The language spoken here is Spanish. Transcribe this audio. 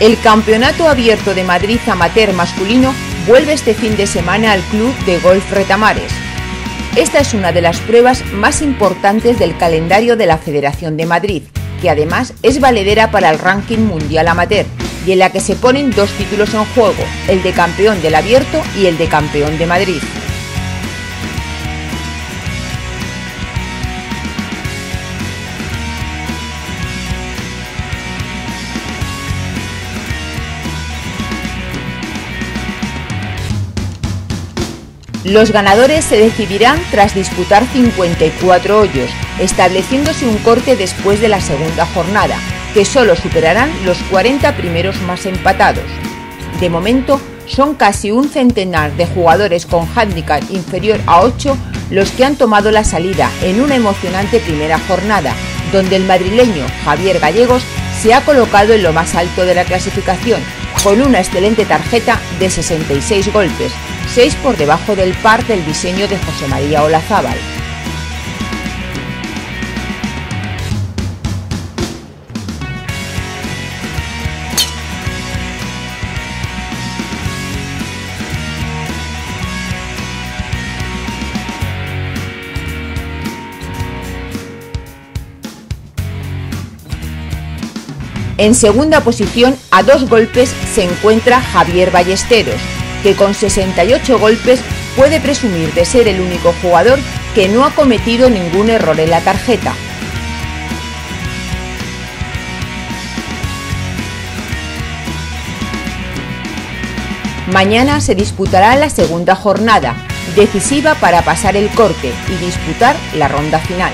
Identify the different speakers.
Speaker 1: El Campeonato Abierto de Madrid Amateur Masculino vuelve este fin de semana al Club de Golf Retamares. Esta es una de las pruebas más importantes del calendario de la Federación de Madrid, que además es valedera para el ranking mundial amateur y en la que se ponen dos títulos en juego, el de campeón del abierto y el de campeón de Madrid. Los ganadores se decidirán tras disputar 54 hoyos, estableciéndose un corte después de la segunda jornada, que solo superarán los 40 primeros más empatados. De momento, son casi un centenar de jugadores con handicap inferior a 8 los que han tomado la salida en una emocionante primera jornada, donde el madrileño Javier Gallegos se ha colocado en lo más alto de la clasificación, con una excelente tarjeta de 66 golpes, 6 por debajo del par del diseño de José María Olazábal. En segunda posición, a dos golpes, se encuentra Javier Ballesteros, que con 68 golpes puede presumir de ser el único jugador que no ha cometido ningún error en la tarjeta. Mañana se disputará la segunda jornada, decisiva para pasar el corte y disputar la ronda final.